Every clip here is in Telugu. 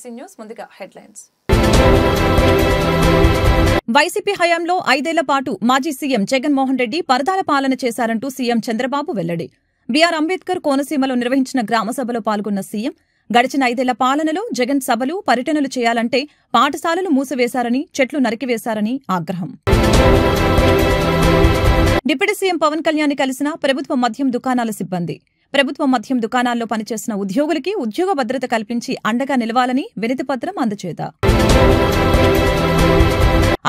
వెల్కమ్ న్యూస్ ముందుగా హెడ్లైన్స్. వైసీపీ హయాంలో ఐదేళ్ళ పాటు మాజీ సీఎం జగన్మోహన్ రెడ్డి పరదాల పాలన చేశారంటూ సీఎం చంద్రబాబు వెల్లడి. బీఆర్ అంబేద్కర్ కోనసీమలో నిర్వహించిన గ్రామ సభలో పాల్గొన్న సీఎం గడిచిన ఐదేళ్ళ పాలనలో జగన్ సభలు పర్యటనలు చేయాలంటే పాఠశాలలు మూసివేశారని చెట్లు నరికివేశారని ఆగ్రహం. డిప్యూటీ సీఎం పవన్ కళ్యాణ్ కలిసిన ప్రభుత్వ మద్యం దుకాణాల సిబ్బంది. ప్రభుత్వ మద్యం దుకాణాల్లో పనిచేసిన ఉద్యోగులకి ఉద్యోగ భద్రత కల్పించి అండగా నిలవాలని వినతిపత్రం అందచేత.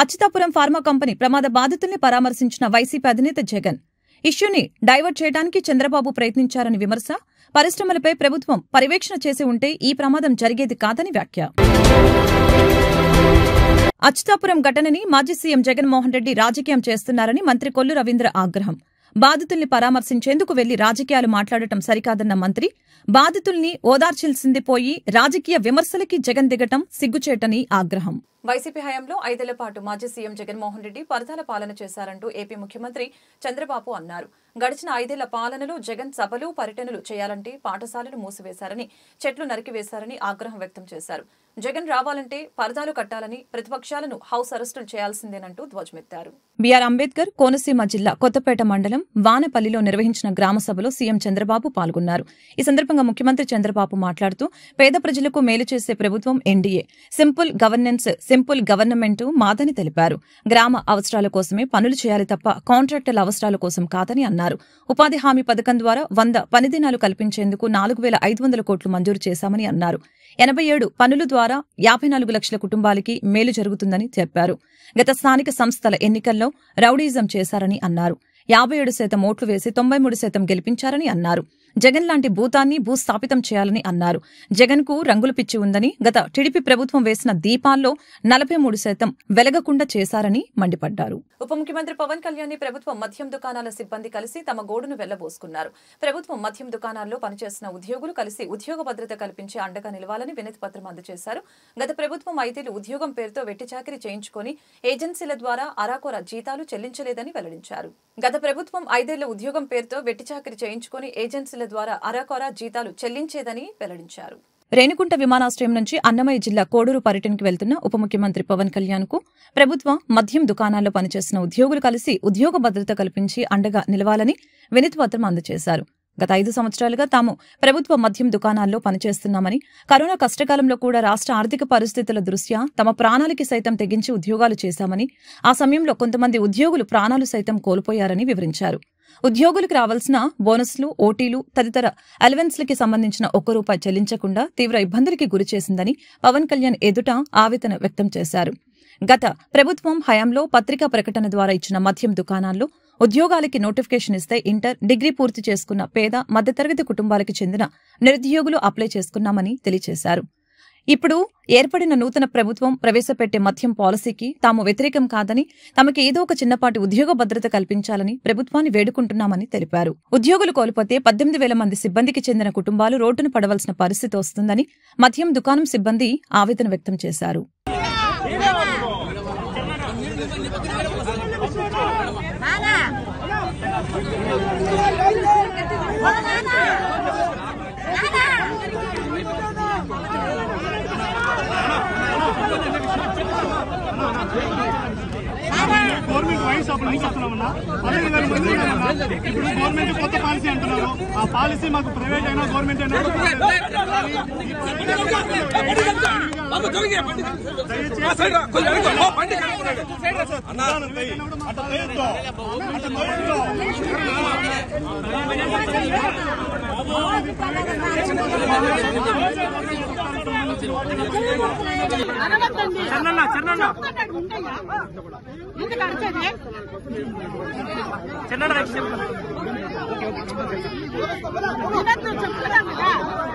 అచ్యుతాపురం ఫార్మా కంపెనీ ప్రమాద బాధితుల్ని పరామర్శించిన వైసీపీ అధినేత జగన్. ఇష్యూని డైవర్ట్ చేయడానికి చంద్రబాబు ప్రయత్నించారని విమర్శ పరిశ్రమలపై ప్రభుత్వం పర్యవేక్షణ చేసి ఉంటే ఈ ప్రమాదం జరిగేది కాదని వ్యాఖ్య. అచ్యుతాపురం ఘటనని మాజీ సీఎం జగన్మోహన్ రెడ్డి రాజకీయం చేస్తున్నారని మంత్రి కొల్లు రవీంద్ర ఆగ్రహం. బాధితుల్ని పరామర్శించేందుకు వెళ్ళి రాజకీయాలు మాట్లాడటం సరికాదన్న మంత్రి బాధితుల్ని ఓదార్చాల్సింది పోయి రాజకీయ విమర్శలకి జగన్ దిగటం సిగ్గుచేటని ఆగ్రహం. వైసీపీ హయాంలో ఐదేళ్ళ పాటు మాజీ సీఎం జగన్మోహన్ రెడ్డి పరదాల పాలన చేశారంటూ ఏపీ ముఖ్యమంత్రి చంద్రబాబు అన్నారు. గడిచిన ఐదేళ్ళ పాలనలో జగన్ సభలు పర్యటనలు చేయాలంటే పాఠశాలలు మూసివేశారని చెట్లు నరికివేశారని ఆగ్రహం వ్యక్తం చేశారు. జగన్ రావాలంటే పరదాలు కట్టాలని ప్రతిపక్షాలను హౌస్ అరెస్టులు చేయాల్సిందేనంటూ ధ్వజమెత్తారు. బీఆర్ అంబేద్కర్ కోనసీమ జిల్లా కొత్తపేట మండలం వానపల్లిలో నిర్వహించిన గ్రామ సభలో సీఎం చంద్రబాబు పాల్గొన్నారు. ఈ సందర్భంగా ముఖ్యమంత్రి చంద్రబాబు మాట్లాడుతూ పేద ప్రజలకు మేలు చేసే ప్రభుత్వం NDA simple governance simple government మాదని తెలిపారు. గ్రామ అవసరాల కోసమే పనులు చేయాలి తప్ప కాంట్రాక్టర్ల అవసరాల కోసం కాదని అన్నారు. ఉపాధి హామీ పథకం ద్వారా వంద పనిదినాలు కల్పించేందుకు నాలుగు వేల ఐదు వందల కోట్లు మంజూరు చేశామని అన్నారు. ఎనభై ఏడు పనుల ద్వారా యాభై నాలుగు లక్షల కుటుంబాలకి మేలు జరుగుతుందని చెప్పారు. గత స్థానిక సంస్థల ఎన్నికల్లో రౌడీజం చేశారని అన్నారు. యాభై ఏడు శాతం ఓట్లు వేసి తొంభై మూడు శాతం గెలిపించారని అన్నారు. జగన్ లాంటి భూతాన్ని భూస్థాపితం చేయాలని అన్నారు. జగన్కు రంగులు పిచ్చి ఉందని గత టీడీపీ ప్రభుత్వం వేసిన దీపాల్లో నలభై మూడు శాతం వెలగకుండా చేశారని మండిపడ్డారు. ఉప ముఖ్యమంత్రి పవన్ కళ్యాణ్ ప్రభుత్వం మద్యం దుకాణాల సిబ్బంది కలిసి తమ గోడును వెళ్ళబోసుకున్నారు. ప్రభుత్వం మద్యం దుకాణాల్లో పనిచేసిన ఉద్యోగులు కలిసి ఉద్యోగ భద్రత కల్పించి అండగా నిలవాలని వినతి పత్రం అందజేశారు. గత ప్రభుత్వం ఐదేళ్ళు ఉద్యోగం పేరుతో వెట్టి చాకరీ చేయించుకొని ఏజెన్సీల ద్వారా అరాకొర జీతాలు చెల్లించలేదని వెల్లడించారు. గత ప్రభుత్వం ఐదేళ్ళ ఉద్యోగం పేరుతో వెట్టి చాకరీ చేయించుకొని ఏజెన్సీల ద్వారా అరాకొర జీతాలు చెల్లించేదని వెల్లడించారు. రేణిగుంట విమానాశ్రయం నుంచి అన్నమయ్య జిల్లా కోడూరు పర్యటనకు వెళ్తున్న ఉప ముఖ్యమంత్రి పవన్ కళ్యాణ్కు ప్రభుత్వ మద్యం దుకాణాల్లో పనిచేసిన ఉద్యోగులు కలిసి ఉద్యోగ భద్రత కల్పించి అండగా నిలవాలని వినతిపత్రం అందజేశారు. గత ఐదు సంవత్సరాలుగా తాము ప్రభుత్వ మద్యం దుకాణాల్లో పనిచేస్తున్నామని కరోనా కష్టకాలంలో కూడా రాష్ట్ర ఆర్థిక పరిస్థితుల దృష్ట్యా తమ ప్రాణాలకి సైతం తెగించి ఉద్యోగాలు చేశామని ఆ సమయంలో కొంతమంది ఉద్యోగులు ప్రాణాలు సైతం కోల్పోయారని వివరించారు. ఉద్యోగులకు రావాల్సిన బోనస్లు ఓటీలు తదితర అలవెన్స్లకి సంబంధించిన ఒక్క రూపాయి చెల్లించకుండా తీవ్ర ఇబ్బందులకి గురిచేసిందని పవన్ కళ్యాణ్ ఎదుట ఆవేదన వ్యక్తం చేశారు. గత ప్రభుత్వం హయాంలో పత్రికా ప్రకటన ద్వారా ఇచ్చిన మద్యం దుకాణాల్లో ఉద్యోగాలకి నోటిఫికేషన్ ఇస్తే ఇంటర్ డిగ్రీ పూర్తి చేసుకున్న పేద మధ్యతరగతి కుటుంబాలకు చెందిన నిరుద్యోగులు అప్లై చేసుకున్నామని తెలియజేశారు. ఇప్పుడు ఏర్పడిన నూతన ప్రభుత్వం ప్రవేశపెట్టే మద్యం పాలసీకి తాము వ్యతిరేకం కాదని తమకు ఏదో ఒక చిన్నపాటి ఉద్యోగ భద్రత కల్పించాలని ప్రభుత్వాన్ని వేడుకుంటున్నామని తెలిపారు. ఉద్యోగులు కోల్పోతే పద్దెనిమిది వేల మంది సిబ్బందికి చెందిన కుటుంబాలు రోడ్డున పడవలసిన పరిస్థితి వస్తుందని మద్యం దుకాణం సిబ్బంది ఆవేదన వ్యక్తం చేశారు. వేల మంది ఉన్నామన్నా. ఇప్పుడు గవర్నమెంట్ కొత్త పాలసీ అంటున్నారు ఆ పాలసీ మాకు ప్రైవేట్ అయినా గవర్నమెంట్ అయినా ఈ అట్లా చేయొద్దు. అట్లా చేయొద్దు. చెన్నన్న చెన్నన్న ఎందుకు అడిచేది చెన్నన్న చెప్తున్నాం కదా Chennanna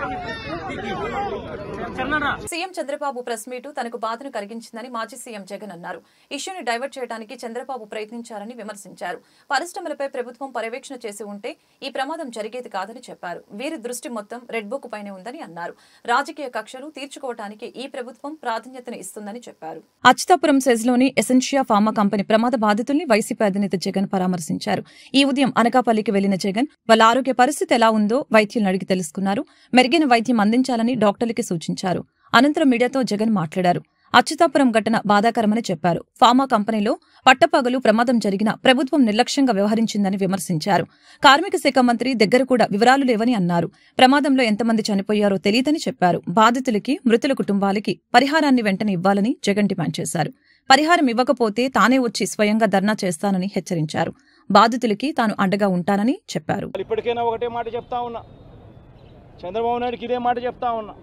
CM Chandrababu press meet తనకు బాధను కలిగించిందని మాజీ సీఎం జగన్ అన్నారు. ఇష్యూని డైవర్ట్ చేయడానికి చంద్రబాబు ప్రయత్నించారని విమర్శించారు. పరిశ్రమలపై ప్రభుత్వం పర్యవేక్షణ చేసి ఉంటే ఈ ప్రమాదం జరిగేది కాదని చెప్పారు. వీరి దృష్టి మొత్తం రెడ్ బుక్ పైనే ఉందని అన్నారు. రాజకీయ కక్షలు తీర్చుకోవడానికి ఈ ప్రభుత్వం ప్రాధాన్యతను ఇస్తుందని చెప్పారు. అచ్యుతాపురం సెజ్లోని ఎసెన్షియా ఫార్మా కంపెనీ ప్రమాద బాధితుల్ని వైసీపీ అధినేత జగన్ పరామర్శించారు. ఈ ఉదయం అనకాపల్లికి వెళ్ళిన జగన్ వాళ్ళ ఆరోగ్య పరిస్థితి ఎలా ఉందో వైద్యులను అడిగి తెలుసుకున్నారు. మెరుగైన వైద్యం అందించాలని డాక్టర్లకి సూచించారు. అనంతరం మీడియాతో జగన్ మాట్లాడారు. అచ్యుతాపురం ఘటన బాధాకరమని చెప్పారు. ఫార్మా కంపెనీలో పట్టపగలు ప్రమాదం జరిగిన ప్రభుత్వం నిర్లక్ష్యంగా వ్యవహరించిందని విమర్శించారు. కార్మిక శాఖ మంత్రి దగ్గర కూడా వివరాలు లేవని అన్నారు. ప్రమాదంలో ఎంతమంది చనిపోయారో తెలియదని చెప్పారు. బాధితులకి మృతుల కుటుంబాలకి పరిహారాన్ని వెంటనే ఇవ్వాలని జగన్ డిమాండ్ చేశారు. పరిహారం ఇవ్వకపోతే తానే వచ్చి స్వయంగా ధర్నా చేస్తానని హెచ్చరించారు. బాధితులకి తాను అండగా ఉంటానని చెప్పారు. ఇప్పటికైనా ఒకటే మాట చెప్తా ఉన్నా. చంద్రబాబు నాయుడుకి ఇదే మాట చెప్తా ఉన్నా.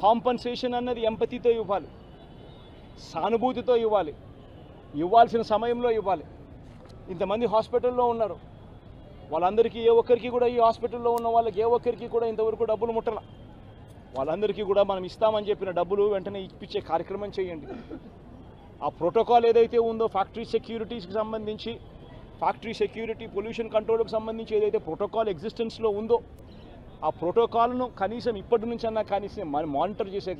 కాంపన్సేషన్ అన్నది ఎంపతితో ఇవ్వాలి సానుభూతితో ఇవ్వాలి ఇవ్వాల్సిన సమయంలో ఇవ్వాలి. ఇంతమంది హాస్పిటల్లో ఉన్నారు. వాళ్ళందరికీ ఏ ఒక్కరికి కూడా ఈ హాస్పిటల్లో ఉన్న వాళ్ళకి ఏ ఒక్కరికి కూడా ఇంతవరకు డబ్బులు ముట్టల. వాళ్ళందరికీ కూడా మనం ఇస్తామని చెప్పిన డబ్బులు వెంటనే ఇప్పించే కార్యక్రమం చేయండి. ఆ ప్రోటోకాల్ ఏదైతే ఉందో ఫ్యాక్టరీ సెక్యూరిటీస్కి సంబంధించి ఫ్యాక్టరీ సెక్యూరిటీ పొల్యూషన్ కంట్రోల్కి సంబంధించి ఏదైతే ప్రోటోకాల్ ఎగ్జిస్టెన్స్లో ఉందో ఆ ప్రోటోకాల్ను కనీసం ఇప్పటి నుంచి అన్నా కనీసం మానిటర్ చేసే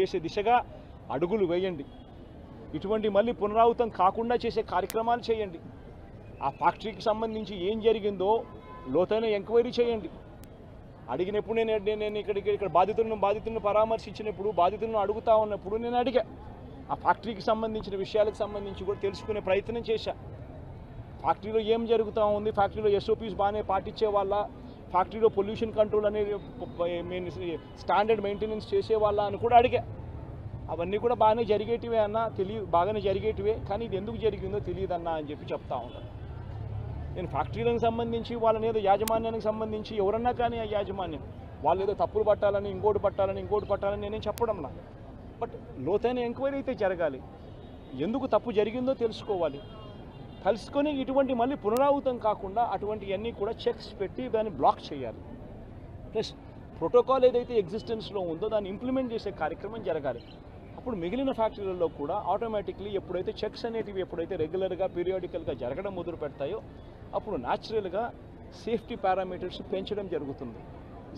చేసే దిశగా అడుగులు వేయండి. ఇటువంటి మళ్ళీ పునరావృతం కాకుండా చేసే కార్యక్రమాలు చేయండి. ఆ ఫ్యాక్టరీకి సంబంధించి ఏం జరిగిందో లోతైన ఎంక్వైరీ చేయండి. అడిగినప్పుడు నేను నేను- నేను ఇక్కడికి ఇక్కడ బాధితులను బాధితులను పరామర్శించినప్పుడు బాధితులను అడుగుతా ఉన్నప్పుడు నేను అడిగా. ఆ ఫ్యాక్టరీకి సంబంధించిన విషయాలకు సంబంధించి కూడా తెలుసుకునే ప్రయత్నం చేశా. ఫ్యాక్టరీలో ఏం జరుగుతూ ఉంది? ఫ్యాక్టరీలో ఎస్ఓపీస్ బాగానే పాటించే వాళ్ళ ఫ్యాక్టరీలో పొల్యూషన్ కంట్రోల్ అనేది మెయిన్ స్టాండర్డ్ మెయింటెనెన్స్ చేసే వాళ్ళ అని కూడా అడిగా. అవన్నీ కూడా బాగానే జరిగేటివే అన్న తెలియ బాగానే జరిగేటివే కానీ ఇది ఎందుకు జరిగిందో తెలియదన్నా అని చెప్పి చెప్తా ఉంటాను నేను ఫ్యాక్టరీలకు సంబంధించి వాళ్ళని ఏదో యాజమాన్యానికి సంబంధించి ఎవరన్నా కానీ ఆ యాజమాన్యం వాళ్ళు ఏదో తప్పులు పట్టాలని ఇంకోటి పట్టాలని ఇంకోటి పట్టాలని నేనేం చెప్పడం నాకు బట్ లోతైన ఎంక్వైరీ అయితే జరగాలి. ఎందుకు తప్పు జరిగిందో తెలుసుకోవాలి. కలుసుకొని ఇటువంటి మళ్ళీ పునరావృతం కాకుండా అటువంటివన్నీ కూడా చెక్స్ పెట్టి దాన్ని బ్లాక్ చేయాలి. ప్లస్ ప్రోటోకాల్ ఏదైతే ఎగ్జిస్టెన్స్లో ఉందో దాన్ని ఇంప్లిమెంట్ చేసే కార్యక్రమం జరగాలి. అప్పుడు మిగిలిన ఫ్యాక్టరీలలో కూడా ఆటోమేటిక్లీ ఎప్పుడైతే చెక్స్ అనేటివి ఎప్పుడైతే రెగ్యులర్గా పీరియాడికల్గా జరగడం మొదలు పెడతాయో అప్పుడు న్యాచురల్గా సేఫ్టీ పారామీటర్స్ పెంచడం జరుగుతుంది.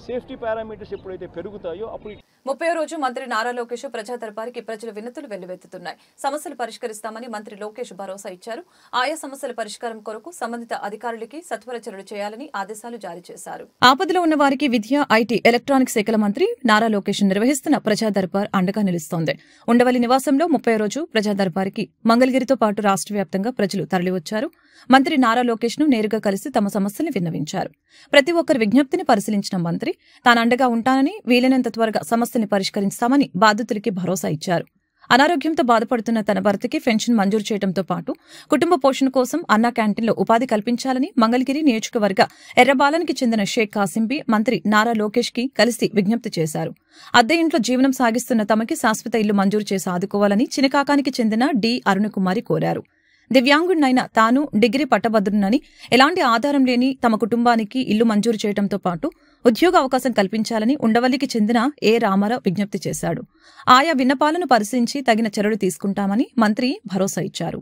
సేఫ్టీ పారామీటర్స్ ఎప్పుడైతే పెరుగుతాయో అప్పుడు ముప్పై రోజు మంత్రి నారా లోకేష్ ప్రజా దర్బారికి ప్రజల వినతులు వెల్లువెత్తుతున్నాయి. సమస్యలు పరిష్కరిస్తామని మంత్రి లోకేష్ భరోసా ఇచ్చారు. ఆయా సమస్యల పరిష్కారం కొరకు సంబంధిత అధికారులకి సత్వర చర్యలు చేయాలని ఆదేశాలు జారీ చేశారు. ఆపదలో ఉన్న వారికి విద్య ఐటీ ఎలక్ట్రానిక్ శాఖల మంత్రి నారా లోకేష్ నిర్వహిస్తున్న ప్రజా దర్బార్ అండగా నిలుస్తోంది. ఉండవల్లి నివాసంలో ముప్పై రోజు ప్రజా దర్బార్కి మంగళగిరితో పాటు రాష్ట్ర వ్యాప్తంగా ప్రజలు తరలివచ్చారు. మంత్రి నారా లోకేష్ను నేరుగా కలిసి తమ సమస్యల్ని విన్నవించారు. ప్రతి ఒక్కరి విజ్ఞప్తిని పరిశీలించిన మంత్రి తాను అండగా ఉంటానని వీలైనంత త్వరగా సమస్యని పరిష్కరిస్తామని బాధితులకి భరోసా ఇచ్చారు. అనారోగ్యంతో బాధపడుతున్న తన భర్తకి పెన్షన్ మంజూరు చేయడంతో పాటు కుటుంబ పోషణ కోసం అన్న క్యాంటీన్లో ఉపాధి కల్పించాలని మంగళగిరి నియోజకవర్గ ఎర్రబాలనికి చెందిన షేక్ కాసింబి మంత్రి నారా లోకేష్కి కలిసి విజ్ఞప్తి చేశారు. అద్దె ఇంట్లో జీవనం సాగిస్తున్న తమకి శాశ్వత ఇల్లు మంజూరు చేసి ఆదుకోవాలని చినకాకానికి చెందిన డి అరుణకుమారి కోరారు. దివ్యాంగుడినైన తాను డిగ్రీ పట్టభద్రునని ఎలాంటి ఆధారం లేని తమ కుటుంబానికి ఇల్లు మంజూరు చేయడంతో పాటు ఉద్యోగ అవకాశం కల్పించాలని ఉండవల్లికి చెందిన ఏ రామారావు విజ్ఞప్తి చేశాడు. ఆయా విన్నపాలను పరిశీలించి తగిన చర్యలు తీసుకుంటామని మంత్రి భరోసా ఇచ్చారు.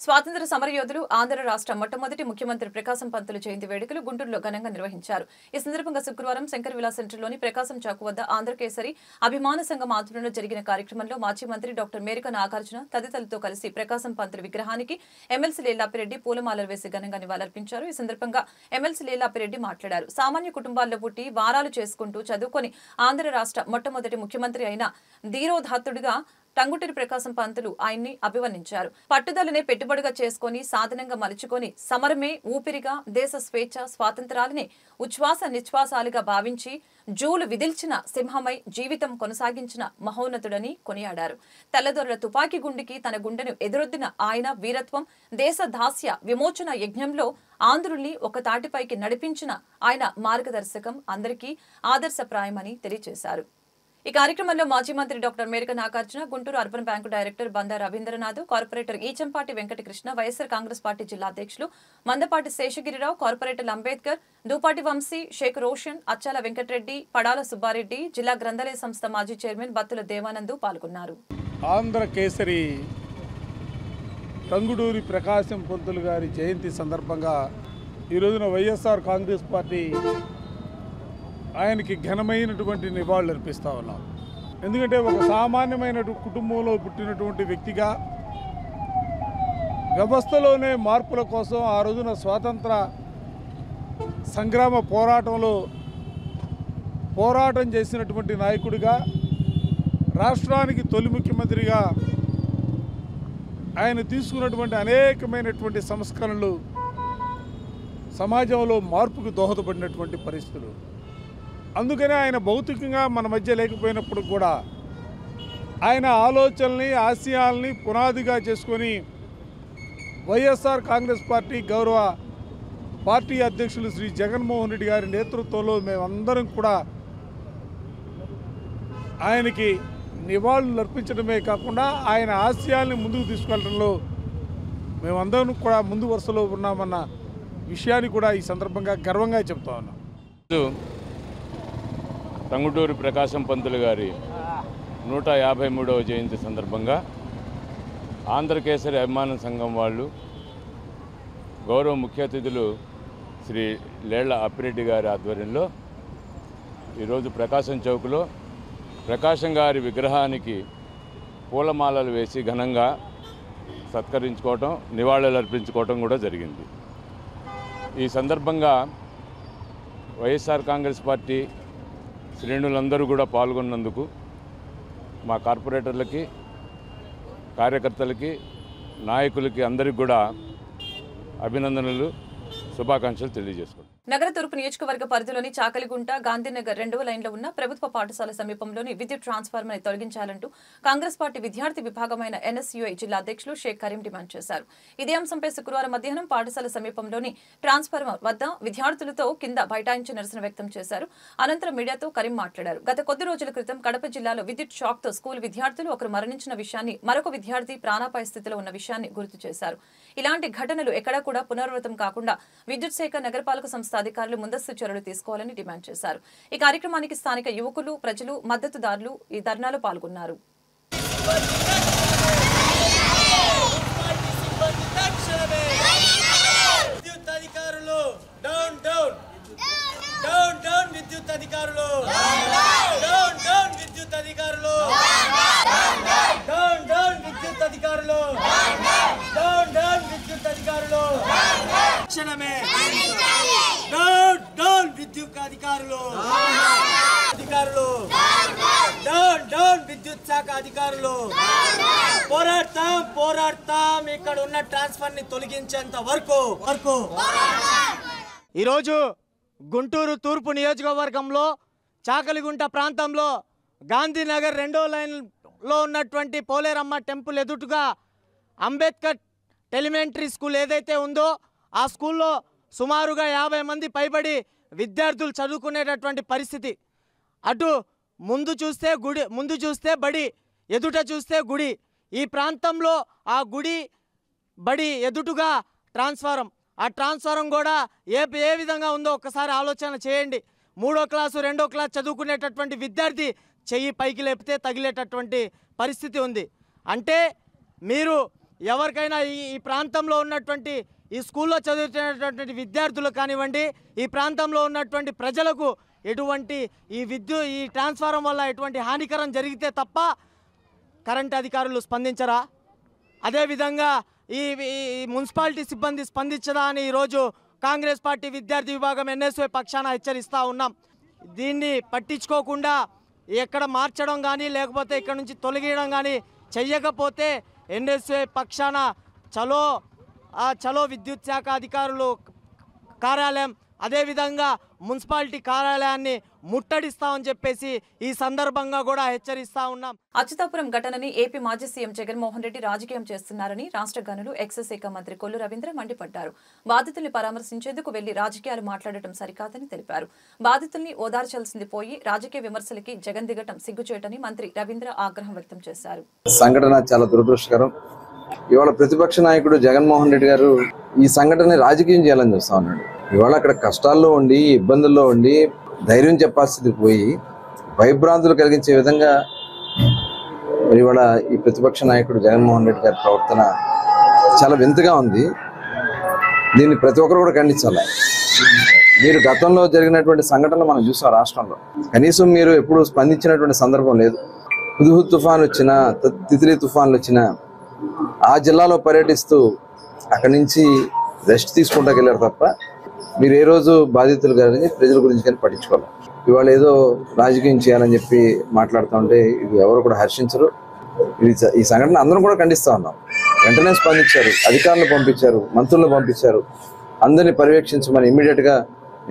స్వాతంత్ర సమరయోధులు ఆంధ్ర రాష్ట్ర మొట్టమొదటి ముఖ్యమంత్రి ప్రకాశం పంతులు జయంతి వేడుకలు గుంటూరులో ఘనంగా నిర్వహించారు. ఈ సందర్భంగా శుక్రవారం శంకర్ విలా సెంటర్లోని ప్రకాశం చాకు వద్ద ఆంధ్రకేసరి అభిమాన సంఘం ఆధ్వర్యంలో జరిగిన కార్యక్రమంలో మాజీ మంత్రి డాక్టర్ మేరిక నాగార్జున తదితరులతో కలిసి ప్రకాశం పంతులు విగ్రహానికి ఎమ్మెల్సీ లేలాపిరెడ్డి పూలమాలలు వేసి ఘనంగా నివాళులర్పించారు. ఈ సందర్భంగా ఎమ్మెల్సీ లేలాపిరెడ్డి మాట్లాడారు. సామాన్య కుటుంబాల్లో పుట్టి వారాలు చేసుకుంటూ చదువుకొని ఆంధ్ర రాష్ట్ర మొట్టమొదటి ముఖ్యమంత్రి అయిన ధీరోధాత్తుడిగా టంగుటూరి ప్రకాశం పంతులు ఆయన్ని అభివర్ణించారు. పట్టుదలనే పెట్టుబడిగా చేసుకొని సాధనంగా మలుచుకొని సమరమే ఊపిరిగా దేశ స్వేచ్ఛ స్వాతంత్రాలని ఉచ్ఛ్వాస నిశ్వాసాలుగా భావించి జూలు విదిల్చిన సింహమై జీవితం కొనసాగించిన మహోన్నతుడని కొనియాడారు. తెల్లదొరల తుపాకీ గుండికి తన గుండెను ఎదురొద్దిన ఆయన వీరత్వం దేశ దాస్య విమోచన యజ్ఞంలో ఆంధ్రుల్ని ఒక తాటిపైకి నడిపించిన ఆయన మార్గదర్శకం అందరికీ ఆదర్శప్రాయమని తెలియజేశారు ఈ కార్యక్రమంలో మాజీ మంత్రి doctor Meraka Nagarjuna Guntur urban bank director Banda Ravindranath corporator Eachampati Venkatakrishna YSR Congress party జిల్లా అధ్యక్షులు మందపాటి శేషగిరిరావు కార్పొరేటర్ అంబేద్కర్ దూపాటి వంశీ షేక్ రోషన్ అచ్చాల వెంకటరెడ్డి పడాల సుబ్బారెడ్డి జిల్లా గ్రంథాలయ సంస్థ మాజీ చైర్మన్ బత్తుల దేవానందు పాల్గొన్నారు. ఆంధ్ర కేసరి టంగుడూరి ప్రకాశం పంతులు గారి జయంతి సందర్భంగా ఈ రోజున వైఎస్ఆర్ కాంగ్రెస్ పార్టీ ఆయనకి ఘనమైనటువంటి నివాళులు అర్పిస్తూ ఉన్నాం. ఎందుకంటే ఒక సామాన్యమైన కుటుంబంలో పుట్టినటువంటి వ్యక్తిగా వ్యవస్థలోనే మార్పుల కోసం ఆ రోజున స్వాతంత్ర సంగ్రామ పోరాటంలో పోరాటం చేసినటువంటి నాయకుడిగా రాష్ట్రానికి తొలి ముఖ్యమంత్రిగా ఆయన తీసుకున్నటువంటి అనేకమైనటువంటి సంస్కరణలు సమాజంలో మార్పుకు దోహదపడినటువంటి పరిస్థితులు. అందుకనే ఆయన భౌతికంగా మన మధ్య లేకపోయినప్పుడు కూడా ఆయన ఆలోచనల్ని ఆశయాల్ని పునాదిగా చేసుకొని వైఎస్ఆర్ కాంగ్రెస్ పార్టీ గౌరవ పార్టీ అధ్యక్షులు శ్రీ జగన్మోహన్ రెడ్డి గారి నేతృత్వంలో మేమందరం కూడా ఆయనకి నివాళులు అర్పించడమే కాకుండా ఆయన ఆశయాల్ని ముందుకు తీసుకెళ్ళడంలో మేమందరం కూడా ముందు వరుసలో ఉన్నామన్న విషయాన్ని కూడా ఈ సందర్భంగా గర్వంగా చెప్తా ఉన్నాం. టంగుటూరి ప్రకాశం పంతులు గారి నూట యాభై మూడవ జయంతి సందర్భంగా ఆంధ్రకేసరి అభిమాన సంఘం వాళ్ళు గౌరవ ముఖ్య అతిథులు శ్రీ లేళ్ళ అప్పిరెడ్డి గారి ఆధ్వర్యంలో ఈరోజు ప్రకాశం చౌక్లో ప్రకాశం గారి విగ్రహానికి పూలమాలలు వేసి ఘనంగా సత్కరించుకోవటం నివాళులు అర్పించుకోవటం కూడా జరిగింది. ఈ సందర్భంగా వైఎస్ఆర్ కాంగ్రెస్ పార్టీ శ్రేణులందరూ కూడా పాల్గొన్నందుకు మా కార్పొరేటర్లకి కార్యకర్తలకి నాయకులకి అందరికి కూడా అభినందనలు శుభాకాంక్షలు తెలియజేసుకుంటాం నగర తూర్పు నియోజకవర్గ పరిధిలోని చాకలిగుంట గాంధీనగర్ రెండవ లైన్లో ఉన్న ప్రభుత్వ పాఠశాల సమీపంలోని విద్యుత్ ట్రాన్స్ఫార్మర్ని తొలగించాలంటూ కాంగ్రెస్ పార్టీ విద్యార్థి విభాగమైన ఎన్ఎస్యుఐ జిల్లా అధ్యక్షులు షేక్ కరీం డిమాండ్ చేశారు. ఇదే అంశంపై శుక్రవారం మధ్యాహ్నం పాఠశాల సమీపంలోని ట్రాన్స్ఫార్మర్ వద్ద విద్యార్థులతో కింద బైఠాయించి నిరసన వ్యక్తం చేశారు. అనంతరం మీడియాతో కరీం మాట్లాడారు. గత కొద్ది రోజుల క్రితం కడప జిల్లాలో విద్యుత్ షాక్తో స్కూల్ విద్యార్థులు ఒకరు మరణించిన విషయాన్ని మరొక విద్యార్థి ప్రాణాపాయ స్థితిలో ఉన్న విషయాన్ని గుర్తు చేశారు. ఇలాంటి ఘటనలు ఎక్కడా కూడా పునరావృతం కాకుండా విద్యుత్ శాఖ నగరపాలక సంస్థ అధికారులు ముందస్తు చర్యలు తీసుకోవాలని డిమాండ్ చేశారు. ఈ కార్యక్రమానికి స్థానిక యువకులు ప్రజలు మద్దతుదారులు ఈ ధర్నాలో పాల్గొన్నారు. విద్యుత్ అధికారులు డౌన్ డౌన్ డౌన్ డౌన్ విద్యుత్ అధికారులు డౌన్ డౌన్ విద్యుత్ అధికారులు డౌన్ డౌన్ విద్యుత్ అధికారులు! డౌన్ డౌన్ విద్యుత్ అధికారులు! తక్షణమే డౌన్ డౌన్ విద్యుత్ అధికారులు! అధికారులు! డౌన్ డౌన్ విద్యుత్ శాఖ అధికారులు! పోరాడతాం పోరాడతాం! ఇక్కడ ఉన్న ట్రాన్స్ఫర్ని తొలగించేంత వరకు వరకు! ఈరోజు గుంటూరు తూర్పు నియోజకవర్గంలో చాకలిగుంట ప్రాంతంలో గాంధీనగర్ రెండో లైన్ లో ఉన్నటువంటి పోలేరమ్మ టెంపుల్ ఎదుటుగా అంబేద్కర్ ఎలిమెంటరీ స్కూల్ ఏదైతే ఉందో ఆ స్కూల్లో సుమారుగా యాభై మంది పైబడి విద్యార్థులు చదువుకునేటటువంటి పరిస్థితి. అటు ముందు చూస్తే గుడి ముందు చూస్తే బడి ఎదుట చూస్తే గుడి. ఈ ప్రాంతంలో ఆ గుడి బడి ఎదుటుగా ట్రాన్స్ఫారం. ఆ ట్రాన్స్ఫారం కూడా ఏ ఏ విధంగా ఉందో ఒక్కసారి ఆలోచన చేయండి. మూడో క్లాసు రెండో క్లాస్ చదువుకునేటటువంటి విద్యార్థి చెయ్యి పైకి లేపితే తగిలేటటువంటి పరిస్థితి ఉంది. అంటే మీరు ఎవరికైనా ఈ ఈ ప్రాంతంలో ఉన్నటువంటి ఈ స్కూల్లో చదువుతున్నటువంటి విద్యార్థులు కానివ్వండి ఈ ప్రాంతంలో ఉన్నటువంటి ప్రజలకు ఎటువంటి ఈ విద్యు ఈ ట్రాన్స్ఫారం వల్ల ఎటువంటి హానికరం జరిగితే తప్ప కరెంట్ అధికారులు స్పందించరా? అదేవిధంగా ఈ ఈ మున్సిపాలిటీ సిబ్బంది స్పందించదా అని ఈరోజు కాంగ్రెస్ పార్టీ విద్యార్థి విభాగం ఎన్ఎస్ఏ పక్షాన హెచ్చరిస్తూ ఉన్నాం. దీన్ని పట్టించుకోకుండా ఎక్కడ మార్చడం కానీ లేకపోతే ఇక్కడ నుంచి తొలగియడం కానీ చెయ్యకపోతే ఎన్ఎస్ఏ పక్షాన చలో చలో విద్యుత్ శాఖ అధికారులు కార్యాలయం అదేవిధంగా మున్సిపాలిటీ కార్యాలయాన్ని ముట్టడిస్తామని చెప్పేసి ఈ సందర్భంగా కూడా హెచ్చరిస్తా ఉన్నాం. అచ్యుతాపురం ఘటనని ఏపీ మాజీ సీఎం జగన్మోహన్ రెడ్డి రాజకీయం చేస్తున్నారని రాష్ట్ర గనులు ఎక్సైజ్ శాఖ మంత్రి కొల్లు రవీంద్ర మండిపడ్డారు. బాధితుల్ని పరామర్శించేందుకు వెళ్ళి రాజకీయాలు మాట్లాడటం సరికాదని తెలిపారు. బాధితుల్ని ఓదార్చాల్సింది పోయి రాజకీయ విమర్శలకి జగన్ దిగటం సిగ్గుచేటని మంత్రి రవీంద్ర ఆగ్రహం వ్యక్తం చేశారు. సంఘటన చాలా దురదృష్టకరం. ఇవాళ ప్రతిపక్ష నాయకుడు జగన్మోహన్ రెడ్డి గారు ఈ సంఘటనని రాజకీయం చేయాలని చూస్తా ఉన్నాడు. ఇవాళ అక్కడ కష్టాల్లో ఉండి ఇబ్బందుల్లో ఉండి ధైర్యం చెప్పాల్సింది పోయి భయభ్రాంతులు కలిగించే విధంగా మరి ఇవాళ ఈ ప్రతిపక్ష నాయకుడు జగన్మోహన్ రెడ్డి గారి ప్రవర్తన చాలా వింతగా ఉంది. దీన్ని ప్రతి ఒక్కరు కూడా ఖండించాలి. మీరు గతంలో జరిగినటువంటి సంఘటనలు మనం చూసాం రాష్ట్రంలో. కనీసం మీరు ఎప్పుడు స్పందించినటువంటి సందర్భం లేదు. హుదుహు తుఫాన్ వచ్చినా త- తిత్లీ తుఫాన్లు వచ్చినా ఆ జిల్లాలో పర్యటిస్తూ అక్కడి నుంచి రెస్ట్ తీసుకుంటాకెళ్ళారు తప్ప మీరు ఏ రోజు బాధితులు కానీ ప్రజల గురించి కానీ పట్టించుకోవాలి? ఇవాళ ఏదో రాజకీయం చేయాలని చెప్పి మాట్లాడుతూ ఉంటే ఇది ఎవరు కూడా హర్షించరు. ఇది ఈ సంఘటన అందరం కూడా ఖండిస్తూ ఉన్నాం. వెంటనే స్పందించారు అధికారులు పంపించారు మంత్రులను పంపించారు. అందరినీ పర్యవేక్షించమని ఇమీడియట్గా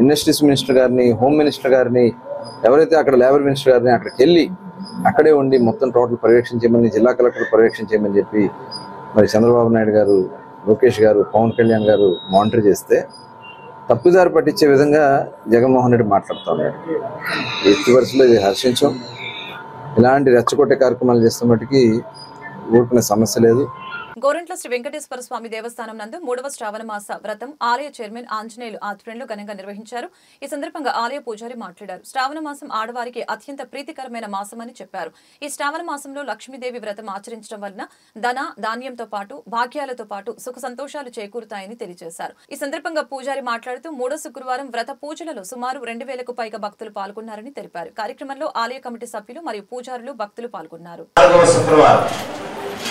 ఇండస్ట్రీస్ మినిస్టర్ గారిని హోమ్ మినిస్టర్ గారిని ఎవరైతే అక్కడ లేబర్ మినిస్టర్ గారిని అక్కడికి వెళ్ళి అక్కడే ఉండి మొత్తం టోటల్ పర్యవేక్షించమని జిల్లా కలెక్టర్ పర్యవేక్షించమని చెప్పి మరి చంద్రబాబు నాయుడు గారు లోకేష్ గారు పవన్ కళ్యాణ్ గారు మానిటర్ చేస్తే తప్పుదారి పట్టించే విధంగా జగన్మోహన్ రెడ్డి మాట్లాడుతూ ఉన్నాడు. ఎత్తి వరుసలో ఇది హర్షించం. ఇలాంటి రెచ్చగొట్టే కార్యక్రమాలు చేస్తున్నప్పటికీ ఊరుకునే సమస్య లేదు. గోరంట్ల శ్రీ వెంకటేశ్వర స్వామి దేవస్థానం నందు మూడవ శ్రావణ మాస వ్రతం ఆలయ చైర్మన్ ఆంజనేయులు ఆధ్వర్యంలో ఘనంగా నిర్వహించారు. ఈ సందర్భంగా ఆలయ పూజారి మాట్లాడారు. శ్రావణ మాసం ఆడవారికి అత్యంత ప్రీతికరమైన మాసమని చెప్పారు. ఈ శ్రావణ మాసంలో లక్ష్మీదేవి వ్రతం ఆచరించడం వలన ధన ధాన్యంతో పాటు భాగ్యాలతో పాటు సుఖ సంతోషాలు చేకూరుతాయని తెలియజేశారు. ఈ సందర్భంగా పూజారి మాట్లాడుతూ మూడో శుక్రవారం వ్రత పూజలలో సుమారు రెండు వేలకు పైగా భక్తులు పాల్గొన్నారని తెలిపారు. కార్యక్రమంలో ఆలయ కమిటీ సభ్యులు మరియు పూజారులు భక్తులు పాల్గొన్నారు.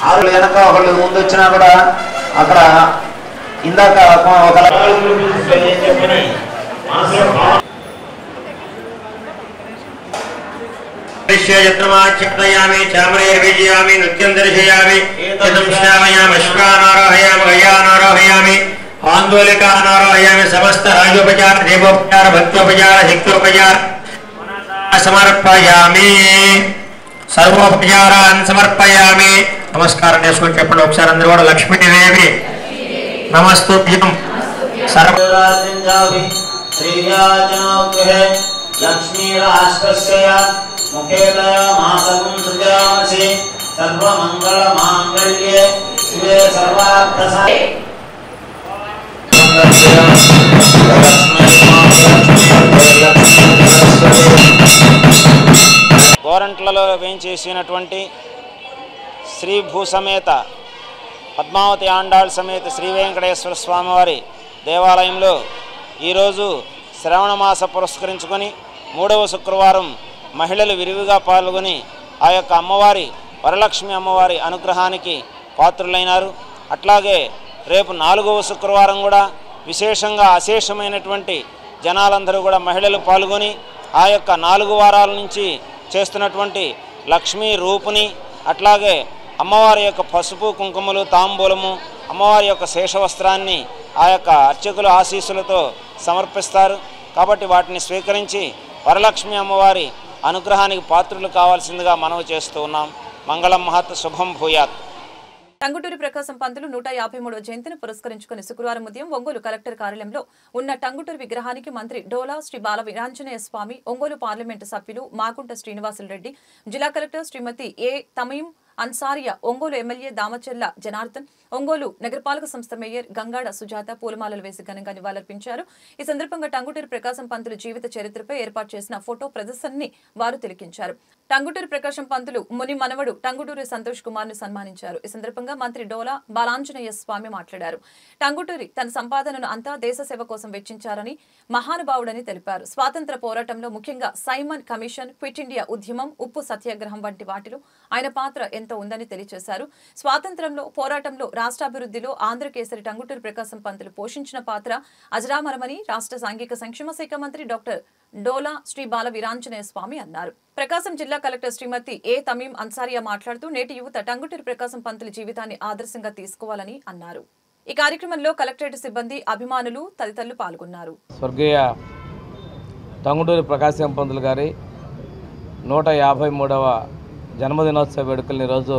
ఆరు వెనక ఒకళ్ళు ముందు వచ్చినా కూడా అక్కడ ఇందాక ఒక ఏం చెప్పని యత్నమాక్షిప్తయామి చామరేర్విజయామి నృత్యం దర్శయామి శతం శ్రావయామి అశ్వానారోహయామి గయానారోహయామి ఆందోళికానారోహయామి సమస్త రాజోపచార దేవోపచార భక్తోపచార శక్తోపచార సమర్పయామి సర్వోపచారాన్ని సమర్పయామి నమస్కారం చేసుకొని చెప్పండి ఒకసారి అందరూ కూడా లక్ష్మీదేవి నమస్తుభ్యం సర్వ శ్రీవ్యాజనోగ్రహే లక్ష్మీరాష్ట్రస్య ముఖేతయ మాసకం సృజామసి సర్వమంగళ మాంగళ్యే శివే సర్వార్థ గోరంట్లలో వేంచేసినటువంటి శ్రీ భూసమేత పద్మావతి ఆండాళ్ సమేత శ్రీ వెంకటేశ్వర స్వామివారి దేవాలయంలో ఈరోజు శ్రవణమాస పురస్కరించుకొని మూడవ శుక్రవారం మహిళలు విరివిగా పాల్గొని ఆ యొక్క అమ్మవారి వరలక్ష్మి అమ్మవారి అనుగ్రహానికి పాత్రులైనారు. అట్లాగే రేపు నాలుగవ శుక్రవారం కూడా విశేషంగా అశేషమైనటువంటి జనాలందరూ కూడా మహిళలు పాల్గొని ఆ యొక్క నాలుగు వారాల నుంచి చేస్తున్నటువంటి లక్ష్మీ రూపుని అట్లాగే అమ్మవారి యొక్క పసుపు కుంకుమలు తాంబూలము అమ్మవారి యొక్క శేషవస్త్రాన్ని ఆ యొక్క అర్చకుల ఆశీస్సులతో సమర్పిస్తారు. కాబట్టి వాటిని స్వీకరించి వరలక్ష్మి అమ్మవారి అనుగ్రహానికి పాత్రులు కావాల్సిందిగా మనవి చేస్తూ ఉన్నాం. మంగళం మహత్ శుభం భూయాత్. టంగుటూరి ప్రకాశం పంతులు నూట యాభై మూడవ జయంతిని పురస్కరించుకుని శుక్రవారం ఉదయం ఒంగోలు కలెక్టర్ కార్యాలయంలో ఉన్న టంగుటూరి విగ్రహానికి మంత్రి డోలా శ్రీ బాల వీరాంజనేయ స్వామి ఒంగోలు పార్లమెంటు సభ్యులు మాకుంట శ్రీనివాసులు రెడ్డి జిల్లా collector Shrimati A Tamim Ansariya Ongole MLA Damacherla Janardhan Ongole నగరపాలక సంస్థ మేయర్ గంగాడ సుజాత పూలమాలలు వేసి ఘనంగా నివాళులర్పించారు. ఈ సందర్భంగా టంగుటూరి ప్రకాశం పంతులు జీవిత చరిత్రపై ఏర్పాటు చేసిన ఫోటో ప్రదర్శనని వారు తిలకించారు. టంగుటూరి ప్రకాశం పంతులు ముని మనవడు టంగుటూరి సంతోష్ కుమార్ను సన్మానించారు. ఈ సందర్భంగా మంత్రి డోలా బాలాంజనేయ స్వామి మాట్లాడారు. టంగుటూరి తన సంపాదనను అంతా దేశ సేవ కోసం వెచ్చించారని మహానుభావుడని తెలిపారు. స్వాతంత్ర పోరాటంలో ముఖ్యంగా సైమన్ కమిషన్ క్విట్ ఇండియా ఉద్యమం ఉప్పు సత్యాగ్రహం వంటి వాటిలో ఆయన పాత్ర ఎంతో ఉందని తెలియజేశారు స్వాతంత్రంలో పోరాటంలో రాష్ట్రాభివృద్ధిలో ఆంధ్రకేసరి టంగుటూరు ప్రకాశం పంతులు పోషించిన పాత్ర అజరామరమని రాష్ట్ర సాంఘిక సంక్షేమ శాఖ మంత్రి డాక్టర్ డోలా శ్రీ బాల వీరాంజనేయ స్వామి అన్నారు. ప్రకాశం జిల్లా కలెక్టర్ శ్రీమతి ఏ తమీం అన్సారియా మాట్లాడుతూ నేటి యువత టంగుటూరు ప్రకాశం పంతుల జీవితాన్ని ఆదర్శంగా తీసుకోవాలని అన్నారు. ఈ కార్యక్రమంలో కలెక్టరేట్ సిబ్బంది అభిమానులు తదితరులు పాల్గొన్నారు. స్వర్గీయ టంగుటూరి ప్రకాశం పంతులు గారి నూట యాభై మూడవ జన్మదినోత్సవ వేడుకలను ఈరోజు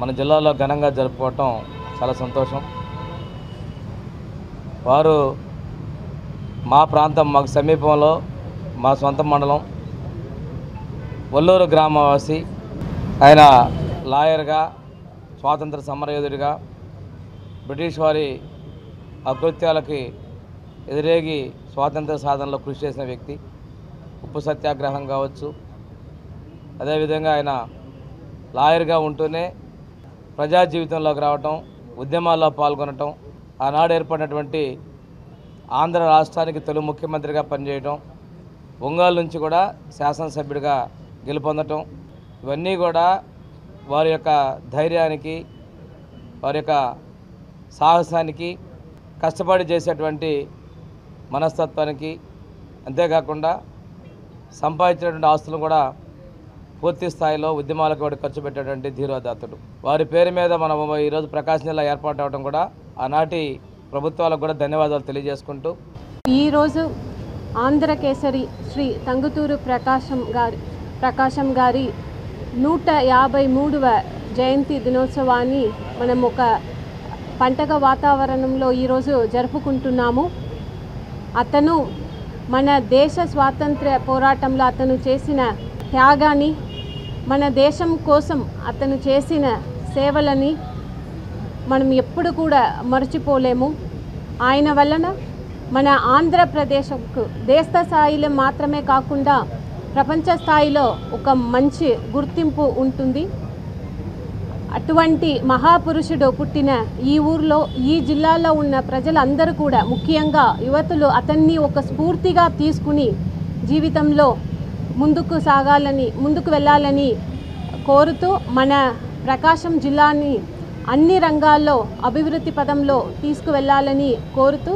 మన జిల్లాలో ఘనంగా జరుపుకోవటం చాలా సంతోషం. వారు మా ప్రాంతం మాకు సమీపంలో మా సొంత మండలం ఒల్లూరు గ్రామవాసి ఆయన లాయర్గా స్వాతంత్ర సమరయోధుడిగా బ్రిటిష్ వారి అకృత్యాలకి ఎదురేగి స్వాతంత్ర సాధనలో కృషి చేసిన వ్యక్తి. ఉప్పు సత్యాగ్రహం కావచ్చు అదేవిధంగా ఆయన లాయర్గా ఉంటూనే ప్రజా జీవితంలోకి రావటం ఉద్యమాల్లో పాల్గొనటం ఆనాడు ఏర్పడినటువంటి ఆంధ్ర రాష్ట్రానికి తొలి ముఖ్యమంత్రిగా పనిచేయటం ఒంగోలు నుంచి కూడా శాసనసభ్యుడిగా గెలుపొందటం ఇవన్నీ కూడా వారి యొక్క ధైర్యానికి వారి యొక్క సాహసానికి కష్టపడి చేసేటువంటి మనస్తత్వానికి అంతేకాకుండా సంపాదించినటువంటి ఆస్తులను కూడా పూర్తి స్థాయిలో ఉద్యమాలకు కూడా ఖర్చు పెట్టేటువంటి ధీరోదాతుడు. వారి పేరు మీద మనం ఈరోజు ప్రకాశం జిల్లా ఏర్పాటు అవడం కూడా ఆనాటి ప్రభుత్వాలకు కూడా ధన్యవాదాలు తెలియజేసుకుంటూ. ఈరోజు ఆంధ్ర కేసరి శ్రీ తంగుతూరు ప్రకాశం గారి ప్రకాశం గారి నూట యాభై మూడవ జయంతి దినోత్సవాన్ని మనం ఒక పండగ వాతావరణంలో ఈరోజు జరుపుకుంటున్నాము. అతను మన దేశ స్వాతంత్ర్య పోరాటంలో అతను చేసిన త్యాగాన్ని మన దేశం కోసం అతను చేసిన సేవలని మనం ఎప్పుడు కూడా మర్చిపోలేము. ఆయన వలన మన ఆంధ్రప్రదేశ్కు దేశ స్థాయిలో మాత్రమే కాకుండా ప్రపంచ స్థాయిలో ఒక మంచి గుర్తింపు ఉంటుంది. అటువంటి మహాపురుషుడు పుట్టిన ఈ ఊర్లో ఈ జిల్లాలో ఉన్న ప్రజలందరూ కూడా ముఖ్యంగా యువతులు అతన్ని ఒక స్ఫూర్తిగా తీసుకుని జీవితంలో ముందుకు సాగాలని ముందుకు వెళ్ళాలని కోరుతూ మన ప్రకాశం జిల్లాని అన్ని రంగాల్లో అభివృద్ధి పదంలో తీసుకువెళ్ళాలని కోరుతూ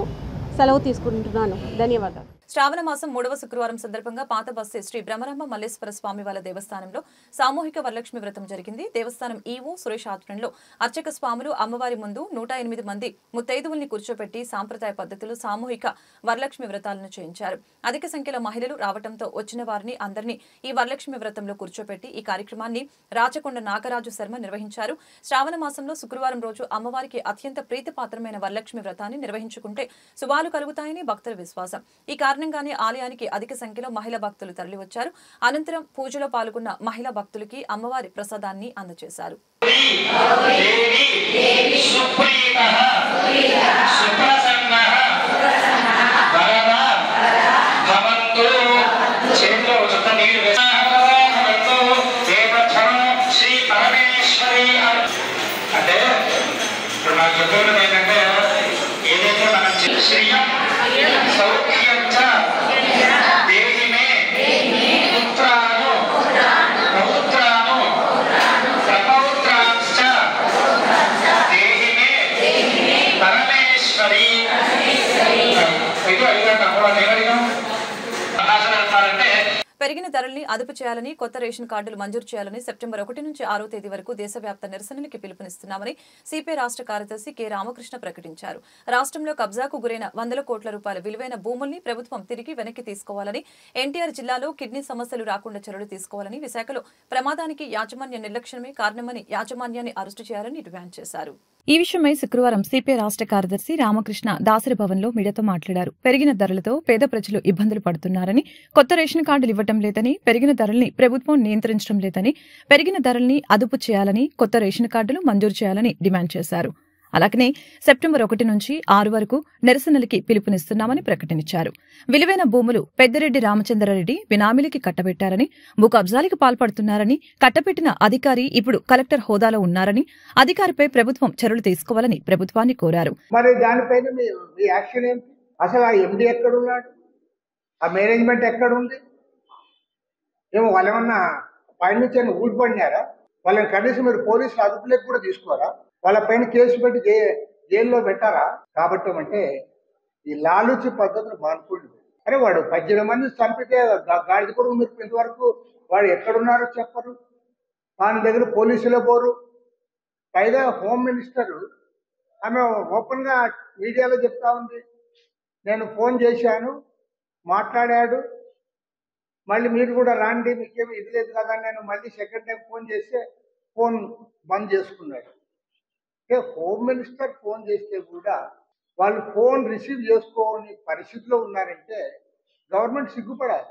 సెలవు తీసుకుంటున్నాను. ధన్యవాదాలు. శ్రావణ మాసం మూడవ శుక్రవారం సందర్భంగా పాత బస్సు శ్రీ బ్రహ్మరామ మల్లేశ్వర స్వామి వాళ్ళ దేవస్థానంలో సామూహిక వరలక్ష్మి వ్రతం జరిగింది. దేవస్థానం ఈవో సురేష్ ఆధ్వర్యంలో అర్చక స్వాములు అమ్మవారి ముందు నూట ఎనిమిది మంది ముత్తైదువుల్ని కూర్చోపెట్టి సాంప్రదాయ పద్ధతిలో సామూహిక వరలక్ష్మి వ్రతాలను చేయించారు. అధిక సంఖ్యలో మహిళలు రావడంతో వచ్చిన వారిని అందరినీ ఈ వరలక్ష్మి వ్రతంలో కూర్చోపెట్టి ఈ కార్యక్రమాన్ని రాచకొండ నాగరాజు శర్మ నిర్వహించారు. శ్రావణ మాసంలో శుక్రవారం రోజు అమ్మవారికి అత్యంత ప్రీతిపాత్రమైన వరలక్ష్మి వ్రతాన్ని నిర్వహించుకుంటే శుభాలు కలుగుతాయని భక్తుల విశ్వాసం. ఈ కారణంగానే ఆలయానికి అధిక సంఖ్యలో మహిళా భక్తులు తరలివచ్చారు. అనంతరం పూజలో పాల్గొన్న మహిళా భక్తులకి అమ్మవారి ప్రసాదాన్ని అందజేశారు. శ్రీ పెరిగిన ధరల్ని అదుపు చేయాలని కొత్త రేషన్ కార్డులు మంజూరు చేయాలని సెప్టెంబర్ ఒకటి నుంచి ఆరో తేదీ వరకు దేశవ్యాప్త నిరసనలకి పిలుపునిస్తున్నామని సిపిఐ రాష్ట్ర కార్యదర్శి కె రామకృష్ణ ప్రకటించారు. రాష్ట్రంలో కబ్జాకు గురైన వందల కోట్ల రూపాయల విలువైన భూముల్ని ప్రభుత్వం తిరిగి వెనక్కి తీసుకోవాలని ఎన్టీఆర్ జిల్లాలో కిడ్నీ సమస్యలు రాకుండా చర్యలు తీసుకోవాలని విశాఖలో ప్రమాదానికి యాజమాన్య నిర్లక్ష్యమే కారణమని యాజమాన్యాన్ని అరెస్టు చేయాలని డిమాండ్ చేశారు. ఈ విషయమై శుక్రవారం సిపిఐ రాష్ట్ర కార్యదర్శి రామకృష్ణ దాసరి భవన్లో మీడియాతో మాట్లాడారు. పెరిగిన ధరలతో పేద ప్రజలు ఇబ్బందులు పడుతున్నారని కొత్త రేషన్ కార్డులు ఇవ్వటం లేదని పెరిగిన ధరల్ని ప్రభుత్వం నియంత్రించడం లేదని పెరిగిన ధరల్ని అదుపు చేయాలని కొత్త రేషన్ కార్డులు మంజూరు చేయాలని డిమాండ్ చేశారు. అలాగనే సెప్టెంబర్ ఒకటి నుంచి ఆరు వరకు నిరసనలకి పిలుపునిస్తున్నామని ప్రకటనిచ్చారు. విలువైన భూములు పెద్దిరెడ్డి రామచంద్రారెడ్డి బినామీలకి కట్టబెట్టారని భూకబ్జాలకు పాల్పడుతున్నారని కట్టబెట్టిన అధికారి ఇప్పుడు కలెక్టర్ హోదాలో ఉన్నారని అధికారిపై ప్రభుత్వం చర్యలు తీసుకోవాలని ప్రభుత్వాన్ని కోరారు. మరి దానిపైన అసలు ఆ ఎండి ఎక్కడున్నాడు? ఆ మేనేజ్మెంట్ ఎక్కడుంది? ఏమో వాళ్ళు ఏమన్నా పైనుంచి ఏమైనా ఊడిపడినారా? వాళ్ళని కనీసం మీరు పోలీసులు అదుపులోకి కూడా తీసుకోరా? వాళ్ళ పైన కేసు పెట్టి జై జైల్లో పెట్టారా? కాబట్టి అంటే ఈ లాలుచి పద్ధతులు మానుకోండి. అరే వాడు పద్దెనిమిది మంది చంపితే గాడిద కూడా మీరు ఇంతవరకు. వాడు ఎక్కడున్నారో చెప్పరు. వాని దగ్గర పోలీసులే పోరు. పైగా హోమ్ మినిస్టర్ ఆమె ఓపెన్గా మీడియాలో చెప్తా ఉంది. నేను ఫోన్ చేశాను మాట్లాడాడు. మళ్ళీ మీరు కూడా రాండి మీకేమి ఇది లేదు కదా నేను మళ్ళీ సెకండ్ టైం ఫోన్ చేస్తే ఫోన్ బంద్ చేసుకున్నాడు. అంటే హోమ్ మినిస్టర్ ఫోన్ చేస్తే కూడా వాళ్ళు ఫోన్ రిసీవ్ చేసుకోని పరిస్థితిలో ఉన్నారంటే గవర్నమెంట్ సిగ్గుపడాలి.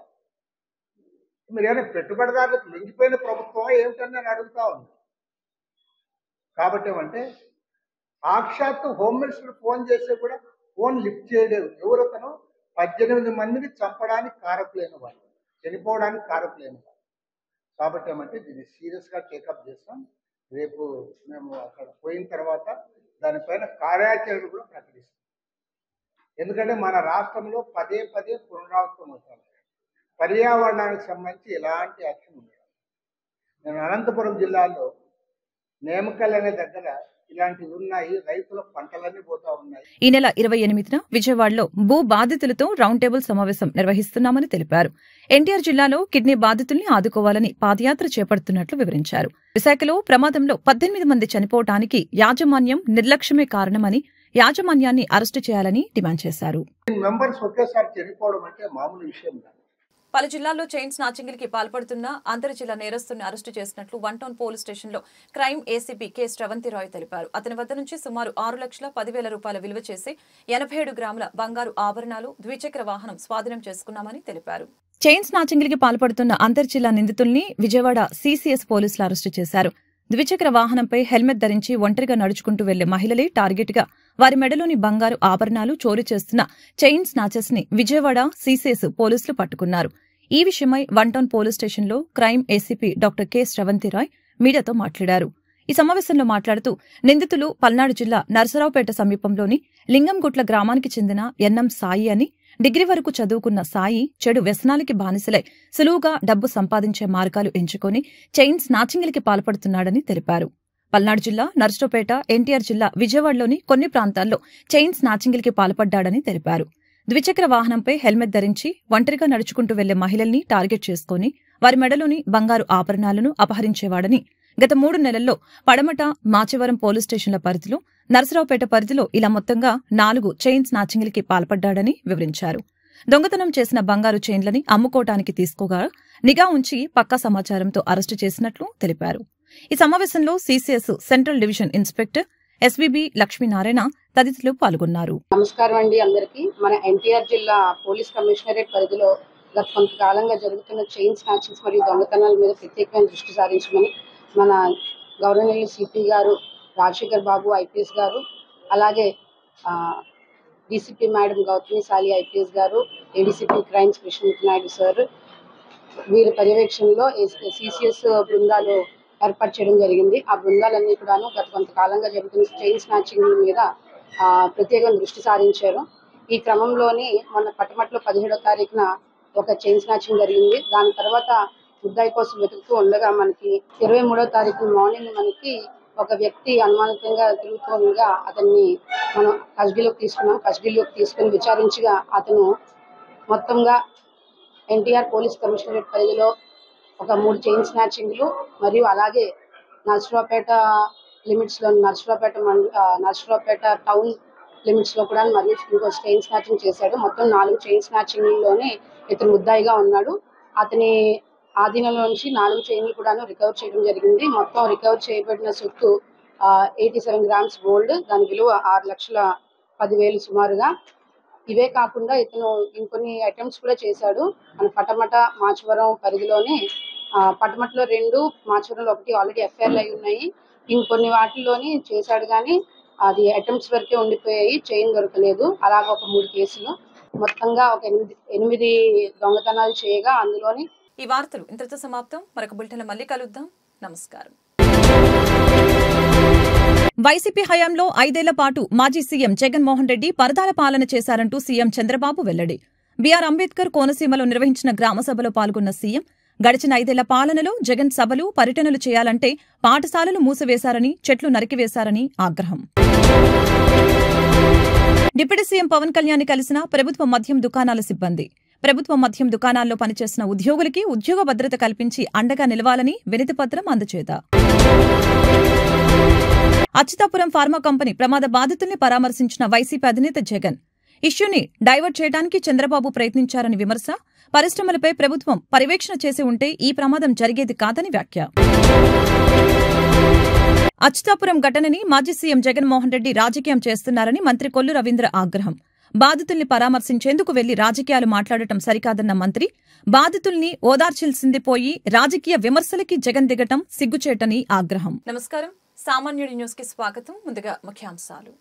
మీరు ఏమైనా పెట్టుబడిదారులకు లొంగిపోయిన ప్రభుత్వం ఏమిటని నేను అడుగుతా ఉంది కాబట్టి ఏమంటే సాక్షాత్తు హోమ్ మినిస్టర్ ఫోన్ చేస్తే కూడా ఫోన్ లిఫ్ట్ చేయలేదు. ఎవరతను పద్దెనిమిది మందిని చంపడానికి కారకులైన వాళ్ళు. చనిపోవడానికి కారకులైన కాదు. కాబట్టి ఏమంటే దీన్ని సీరియస్గా టేకప్ చేస్తాం. రేపు మేము అక్కడ పోయిన తర్వాత దానిపైన కార్యాచరణ కూడా ప్రకటిస్తాం. ఎందుకంటే మన రాష్ట్రంలో పదే పదే పునరావృతం అవుతాం. పర్యావరణానికి సంబంధించి ఎలాంటి యాక్షన్ ఉండదు. నేను అనంతపురం జిల్లాలో నేమకల్ అనే దగ్గర ఇలాంటివి ఉన్నాయి. రైతుల పంటలన్నీ పోతా ఉన్నాయి. ఈ నెల ఇరవై ఎనిమిదిన విజయవాడలో భూ బాధితులతో రౌండ్ టేబుల్ సమావేశం నిర్వహిస్తున్నామని తెలిపారు. ఎన్టీఆర్ జిల్లాలో కిడ్నీ బాధితుల్ని ఆదుకోవాలని పాదయాత్ర చేపడుతున్నట్లు వివరించారు. విశాఖలో ప్రమాదంలో పద్దెనిమిది మంది చనిపోవటానికి యాజమాన్యం నిర్లక్ష్యమే కారణమని యాజమాన్యాన్ని అరెస్టు చేయాలని డిమాండ్ చేశారు. మెంబర్స్ ఒకేసారి చనిపోవడం అంటే మామూలు విషయం కాదు. పలు జిల్లాల్లో చైన్ స్నాచింగ్లకి పాల్పడుతున్న అంతర్ జిల్లా నేరస్తుని అరెస్టు చేసినట్లు వన్ టౌన్ పోలీస్ స్టేషన్లో crime ACP K Sravanthi Rai తెలిపారు. అతని వద్ద నుంచి సుమారు ఆరు లక్షల పదివేల రూపాయల విలువ చేసి ఎనభై ఏడు గ్రాముల బంగారు ఆభరణాలు ద్విచక్ర వాహనం స్వాధీనం చేసుకున్నామని తెలిపారు. చైన్ స్నాచింగ్లకి పాల్పడుతున్న అంతర్ జిల్లా నిందితుల్ని విజయవాడ సీసీఎస్ పోలీసులు అరెస్టు చేశారు. ద్విచక్ర వాహనంపై హెల్మెట్ ధరించి ఒంటరిగా నడుచుకుంటూ వెళ్ళే మహిళలే టార్గెట్గా వారి మెడలోని బంగారు ఆభరణాలు చోరీ చేస్తున్న చైన్ స్నాచెస్ని విజయవాడ సీసీఎస్ పోలీసులు పట్టుకున్నారు. ఈ విషయమై వన్ టౌన్ పోలీస్ స్టేషన్లో crime ACP doctor K Sravanthirai మీడియాతో మాట్లాడారు. ఈ సమావేశంలో మాట్లాడుతూ నిందితులు పల్నాడు జిల్లా నరసరావుపేట సమీపంలోని లింగంగుట్ల గ్రామానికి చెందిన ఎన్ఎం సాయి అని డిగ్రీ వరకు చదువుకున్న సాయి చెడు వ్యసనాలకి బానిసలై సులువుగా డబ్బు సంపాదించే మార్గాలు ఎంచుకొని చైన్ స్నాచింగ్లకి పాల్పడుతున్నాడని తెలిపారు. పల్నాడు జిల్లా నర్సరావుపేట ఎన్టీఆర్ జిల్లా విజయవాడలోని కొన్ని ప్రాంతాల్లో చైన్ స్నాచింగ్లకి పాల్పడ్డాడని తెలిపారు. ద్విచక్ర వాహనంపై హెల్మెట్ ధరించి ఒంటరిగా నడుచుకుంటూ వెళ్ళే మహిళల్ని టార్గెట్ చేసుకుని వారి మెడలోని బంగారు ఆభరణాలను అపహరించేవాడని గత మూడు నెలల్లో పడమట మాచవరం పోలీస్ స్టేషన్ల పరిధిలో నరసరావుపేట పరిధిలో ఇలా మొత్తంగా నాలుగు చైన్ స్నాచింగ్లకి పాల్పడ్డాడని వివరించారు. దొంగతనం చేసిన బంగారు చైన్లని అమ్ముకోవటానికి తీసుకోగా నిఘా ఉంచి పక్కా సమాచారంతో అరెస్టు చేసినట్లు తెలిపారు. ఈ సమావేశంలో CCS central division inspector SBB Lakshminarayana తదితరులు పాల్గొన్నారు. నమస్కారం అండి అందరికీ. మన ఎన్టీఆర్ జిల్లా పోలీస్ కమిషనరేట్ పరిధిలో గత కొంతకాలంగా జరుగుతున్న చైన్ స్నాచింగ్స్ మరియు దొంగతనాల మీద ప్రత్యేకమైన దృష్టి సారించమని మన గవర్నర్ సిపి గారు రాజశేఖర్ బాబు ఐపీఎస్ గారు అలాగే DCP madam Gautami Sali IPS గారు ADCP crimes Krishnamurthy Naidu sir. వీరి పర్యవేక్షణలో సిసిఎస్ బృందాలు ఏర్పాటు చేయడం జరిగింది. ఆ బృందాలన్నీ కూడాను గత కొంతకాలంగా జరుగుతున్న చైన్ స్నాచింగ్ మీద ప్రత్యేకంగా దృష్టి సారించారు. ఈ క్రమంలోని మొన్న పట్టమట్లో పదిహేడో తారీఖున ఒక చైన్ స్నాచింగ్ జరిగింది. దాని తర్వాత ముద్దాయి కోసం వెతుకుతూ ఉండగా మనకి ఇరవై మూడో తారీఖు మార్నింగ్ మనకి ఒక వ్యక్తి అనుమానితంగా తిరుగుతూ ఉండగా అతన్ని మనం కస్టడీలోకి తీసుకున్నాం. కస్టడీలోకి తీసుకుని విచారించగా అతను మొత్తంగా ఎన్టీఆర్ పోలీస్ కమిషనరేట్ పరిధిలో ఒక మూడు చైన్ స్నాచింగ్లు మరియు అలాగే నర్సరావుపేట లిమిట్స్లో నర్సరావుపేట నర్సరావుపేట టౌన్ లిమిట్స్లో కూడా మరియు ఇంకో చైన్ స్నాచింగ్ చేశాడు. మొత్తం నాలుగు చైన్ స్నాచింగ్లోనే ఇతను ముద్దాయిగా ఉన్నాడు. అతని ఆధీనంలో నుంచి నాలుగు చైన్లు కూడాను రికవర్ చేయడం జరిగింది. మొత్తం రికవర్ చేయబడిన సొత్తు ఎయిటీ సెవెన్ గ్రామ్స్ గోల్డ్ దాని విలువ ఆరు లక్షల పదివేలు సుమారుగా. ఇవే కాకుండా ఇతను ఇంకొన్ని అటెంప్ట్స్ కూడా చేశాడు. మన పటమట మాచవరం పరిధిలోనే పటమటలో రెండు మాచవరంలో ఒకటి ఆల్రెడీ ఎఫ్ఐఆర్లు అయి ఉన్నాయి. ఇంకొన్ని వాటిల్లోని చేశాడు కానీ అది అటెంప్ట్స్ వరకే ఉండిపోయాయి చైన్ దొరకలేదు. అలాగ ఒక మూడు కేసులు. మొత్తంగా ఒక ఎనిమిది ఎనిమిది దొంగతనాలు చేయగా అందులోని ఈ వార్తలు ఇంతటితో సమాప్తం. మరొక బులెటిన్ మళ్ళీ కలుద్దాం. నమస్కారం. వైసీపీ హయాంలో ఐదేళ్ళ పాటు మాజీ సీఎం జగన్మోహన్ రెడ్డి పరదాల పాలన చేశారంటూ సీఎం చంద్రబాబు వెల్లడి. బీఆర్ అంబేద్కర్ కోనసీమలో నిర్వహించిన గ్రామ సభలో పాల్గొన్న సీఎం గడిచిన ఐదేళ్ళ పాలనలో జగన్ సభలు పర్యటనలు చేయాలంటే పాఠశాలలు మూసివేశారని చెట్లు నరికివేశారని ఆగ్రహం. డిప్యూటీ సీఎం పవన్ కళ్యాణ్ కలిసిన ప్రభుత్వ మద్యం దుకాణాల సిబ్బంది. ప్రభుత్వ మద్యం దుకాణాల్లో పనిచేసిన ఉద్యోగులకి ఉద్యోగ భద్రత కల్పించి అండగా నిలవాలని వినతిపత్రం అందచేత. అచ్యుతాపురం ఫార్మా కంపెనీ ప్రమాద బాధితుల్ని పరామర్శించిన వైసీపీ అధినేత జగన్. ఇష్యూని డైవర్ట్ చేయడానికి చంద్రబాబు ప్రయత్నించారని విమర్శ పరిశ్రమలపై ప్రభుత్వం పర్యవేక్షణ చేసి ఉంటే ఈ ప్రమాదం జరిగేది కాదని వ్యాఖ్య. అచ్యుతాపురం ఘటనని మాజీ సీఎం జగన్మోహన్ రెడ్డి రాజకీయం చేస్తున్నారని మంత్రి కొల్లు రవీంద్ర ఆగ్రహం. బాధితుల్ని పరామర్శించేందుకు వెళ్ళి రాజకీయాలు మాట్లాడటం సరికాదన్న మంత్రి. బాధితుల్ని ఓదార్చిల్సింది పోయి రాజకీయ విమర్శలకి జగన్ దిగటం సిగ్గుచేటని ఆగ్రహం. నమస్కారం. సామాన్యుడి న్యూస్కి స్వాగతం. ముందుగా ముఖ్యాంశాలు.